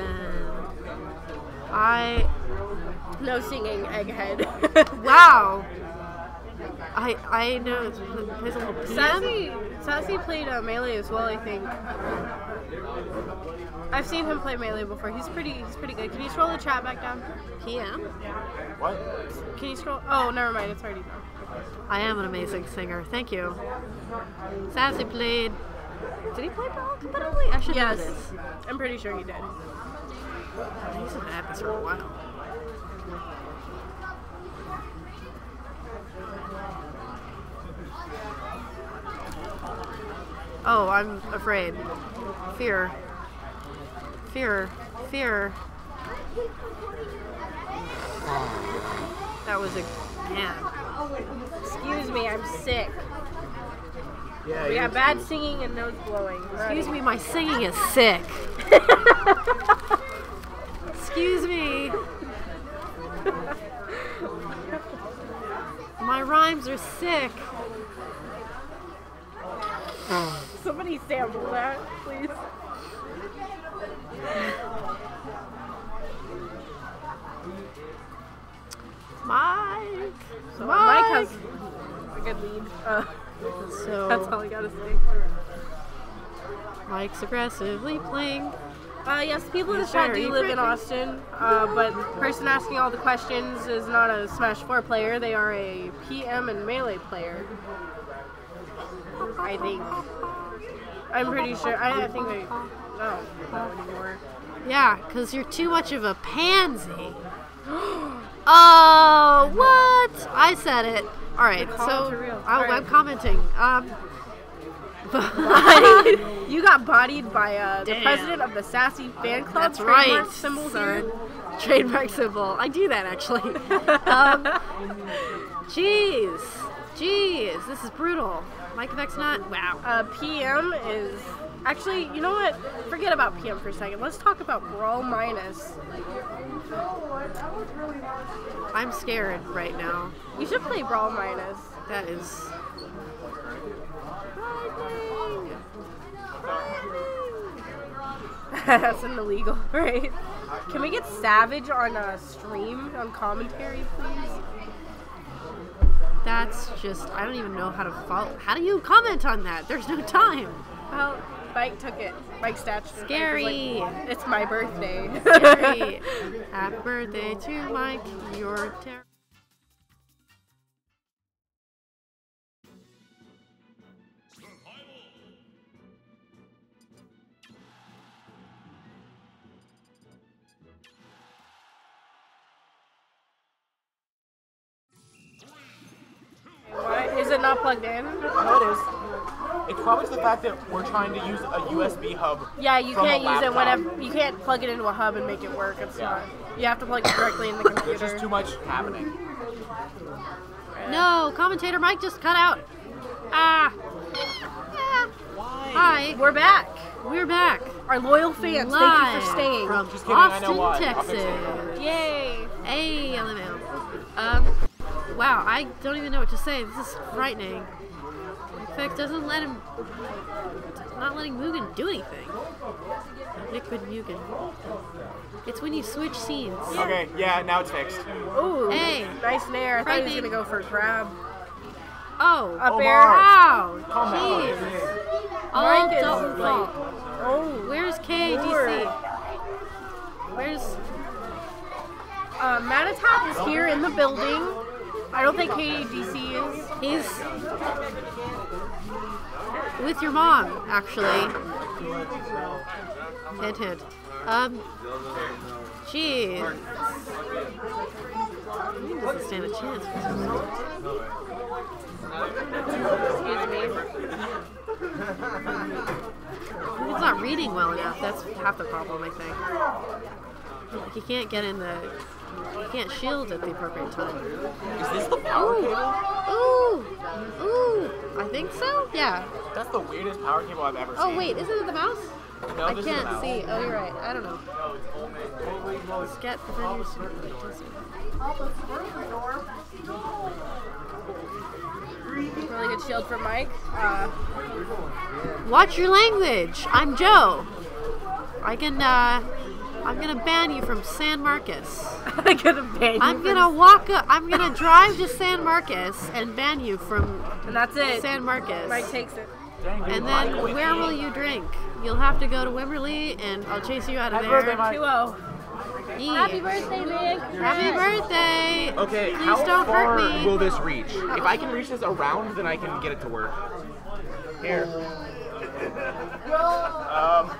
Then I No singing, Egghead. wow. I I know it's plays a little PM. Sassy, Sassy played uh, melee as well, I think. I've seen him play melee before. He's pretty, he's pretty good. Can you scroll the chat back down? PM. What? Can you scroll? Oh, never mind. It's already done. I am an amazing singer. Thank you. Sassy played. Did he play Brawl competitively? I should Yes, know this. I'm pretty sure he did. He's been at this for a while. Oh, I'm afraid. Fear. Fear. Fear. That was a man. Excuse me, I'm sick. Yeah. We you- got bad singing and nose blowing. Excuse me, my singing is sick. Excuse me. My rhymes are sick. Somebody sample that, please. Mike. So Mike. Mike has a good lead. Uh, So that's all I gotta say. Mike's aggressively playing. Uh, yes, people in the chat do live in. Austin, uh, but the person asking all the questions is not a Smash 4 player. They are a PM and Melee player. I think. I'm pretty sure. I, I think they. No, not anymore. Yeah, because you're too much of a pansy. oh, what? I said it. All right, so comments are real. I, All I'm right. commenting. Um, you got bodied by uh, the president of the Sassy fan club. That's trademark right. Symbol son. here. Trademark symbol. I do that actually. um, jeez, jeez, this is brutal. Mike Vex not. Wow. Uh, PM is actually. You know what? Forget about PM for a second. Let's talk about Brawl Minus. I'm scared right now. You should play Brawl Minus. That is. That's an illegal, right? Can we get Savage on a stream on commentary, please? That's just. I don't even know how to follow. How do you comment on that? There's no time. Well, Mike took it. Mike Statch. Scary. it's my birthday. Scary. Happy birthday to Mike. You're terrible. Is it not plugged in? No, it is. It's probably the fact that we're trying to use a USB hub. Yeah, you from can't use it laptop. whenever. You can't plug it into a hub and make it work. It's Yeah. not. You have to plug it directly in the computer. There's just too much happening. No, commentator Mike just cut out. Ah. Yeah. Why? Hi, We're back. we're back. Our loyal fans, Live thank you for staying. from Just kidding, I know Austin, why. Texas. Yay! Hey, LML. Um, wow, I don't even know what to say. This is frightening. Effect doesn't let him, not letting Mugen do anything. Liquid Mugen. It's when you switch scenes. Okay, yeah, now it's fixed. Ooh, Hey. nice nair. I thought he was gonna go for a grab. Oh, a bair. wow, jeez. All Mike Dalton like- fault. Oh, Where's KDC? Where's uh, Manitap is here in the building. I don't think KDC is. He's with your mom, actually. Hint, hint. Um, jeez. He doesn't stand a chance. Excuse me. He's not reading well enough. That's half the problem, I think. He can't get in the. He can't shield at the appropriate time. Is this the power cable? Ooh! Ooh! I think so? Yeah. That's the weirdest power cable I've ever seen. Oh, wait, isn't it the mouse? No, I the can't see. Oh, you're right. I don't know. Scat defenders. Really good shield for Mike. Uh, Watch your language. I'm Joe. I can, uh, I'm gonna ban you from San Marcos. I'm gonna ban you. I'm from- gonna walk up. I'm gonna drive to San Marcos and ban you from And that's it. San Marcos. Mike takes it. And then where will you drink? You'll have to go to Wimberley, and I'll chase you out of Happy there. birthday, Mike. 2-0. Yee. Happy birthday, Meg. Happy birthday! Okay, Please how don't far hurt me. will this reach? If I can reach this around, then I can get it to work. Here. Um,